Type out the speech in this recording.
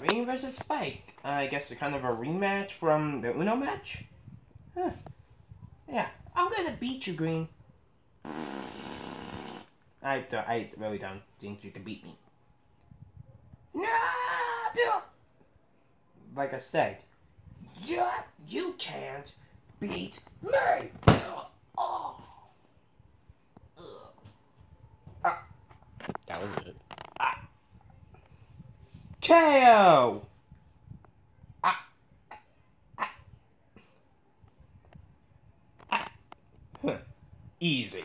Green versus Spike. Uh, I guess it's kind of a rematch from the Uno match? Huh. Yeah, I'm gonna beat you, Green. I, I really don't think you can beat me. No! Like I said, you, you can't beat me! KO! Ah. Ah. Ah. Easy.